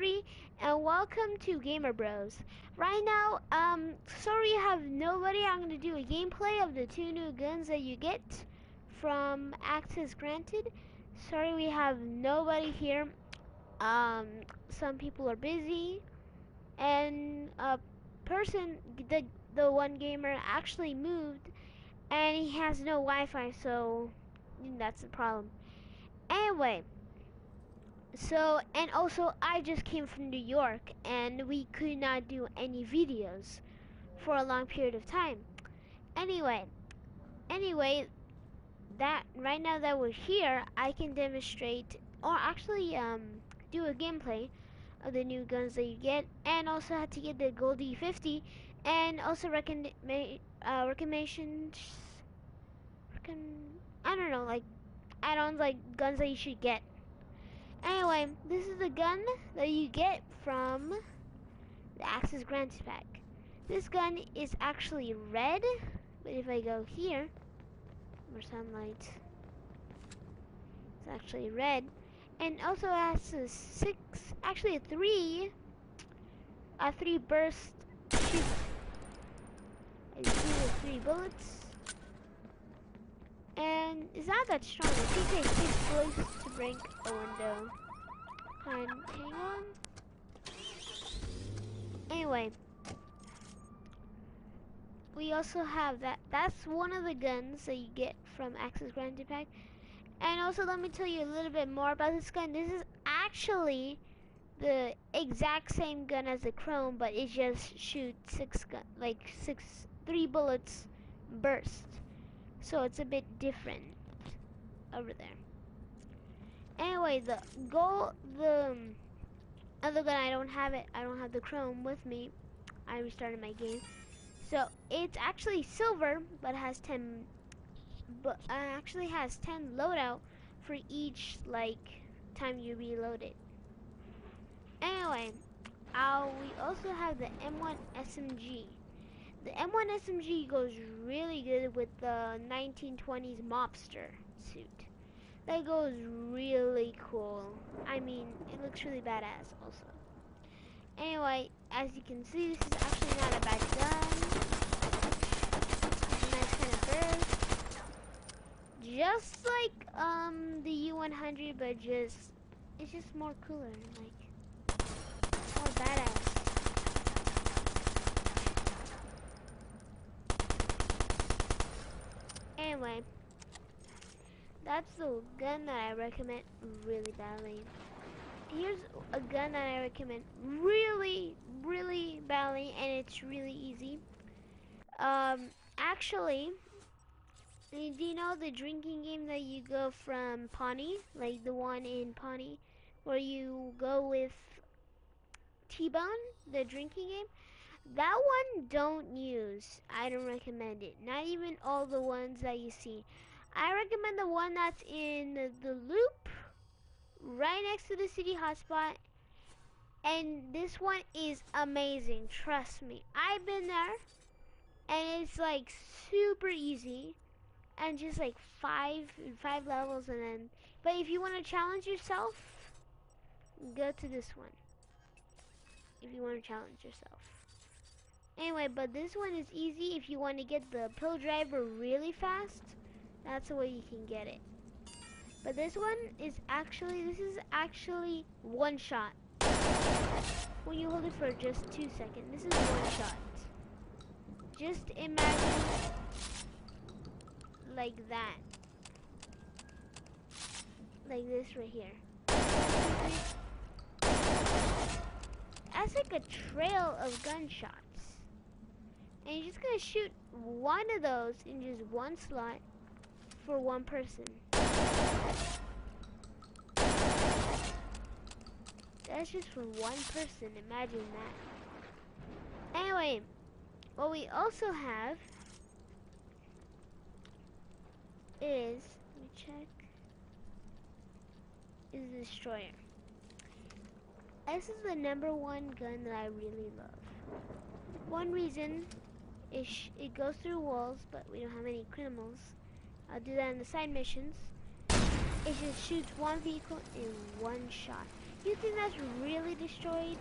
three, and welcome to Gamer Bros. Right now, um, sorry I have nobody. I'm gonna do a gameplay of the two new guns that you get from Access Granted. Sorry we have nobody here. Um, some people are busy, and a person, the the one gamer actually moved, and he has no Wi-Fi, so that's the problem. Anyway so and also I just came from New York and we could not do any videos for a long period of time. Anyway anyway that right now that we're here I can demonstrate or actually um do a gameplay of the new guns that you get and also had to get the gold D50 and also recommend uh, recommendations I don't know like add-ons like guns that you should get Anyway, this is the gun that you get from the Access Grants pack. This gun is actually red, but if I go here, more sunlight, it's actually red. And also has a six, actually a three, a three burst shoot. I see the three bullets. And it's not that strong. I think it takes close to break a window. And hang on. Anyway. We also have that. That's one of the guns that you get from Access Granted Pack. And also let me tell you a little bit more about this gun. This is actually the exact same gun as the Chrome, but it just shoots six gun, like six, three bullets burst. So it's a bit different over there. Anyway, the goal, the other gun, I don't have it. I don't have the chrome with me. I restarted my game. So it's actually silver, but has 10, but uh, actually has 10 loadout for each like time you reload it. Anyway, uh, we also have the M1 SMG. The M1 SMG goes really good with the 1920s mobster suit. That goes really cool. I mean, it looks really badass also. Anyway, as you can see, this is actually not a bad gun. It's a nice kind of burst. Just like um the U100, but just it's just more cooler, like more badass. Anyway, that's the gun that I recommend really badly. Here's a gun that I recommend really, really badly, and it's really easy. Um, actually, do you know the drinking game that you go from Pawnee, like the one in Pawnee, where you go with T-Bone, the drinking game? That one don't use. I don't recommend it. Not even all the ones that you see. I recommend the one that's in the loop right next to the city hotspot. And this one is amazing. Trust me. I've been there and it's like super easy and just like five five levels and then but if you want to challenge yourself go to this one if you want to challenge yourself Anyway, but this one is easy if you want to get the pill driver really fast. That's the way you can get it. But this one is actually, this is actually one shot. When you hold it for just two seconds, this is one shot. Just imagine like that. Like this right here. That's like a trail of gunshots. And you're just gonna shoot one of those in just one slot for one person. That's just for one person, imagine that. Anyway, what we also have is, let me check, is the Destroyer. This is the number one gun that I really love. One reason it, it goes through walls, but we don't have any criminals. I'll do that in the side missions. It just shoots one vehicle in one shot. You think that's really destroyed?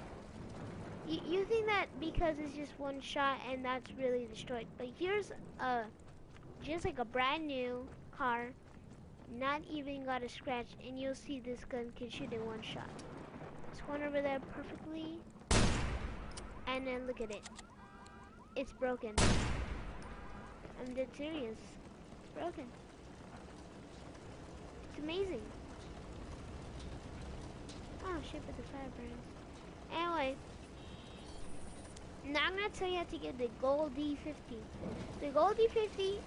You, you think that because it's just one shot and that's really destroyed. But here's a, just like a brand new car, not even got a scratch, and you'll see this gun can shoot in one shot. This one over there perfectly, and then look at it. It's broken. I'm dead serious. Broken. It's amazing. Oh shit, but the fire burns. Anyway, now I'm gonna tell you how to get the gold D50. The gold D50